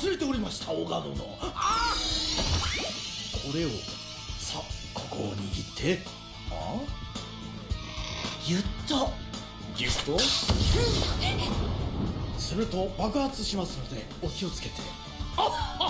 忘れておりました小賀殿あこれをさここを握って。あギュッと。ギュッと？すると爆発しますのでお気をつけて。あっ！っはっは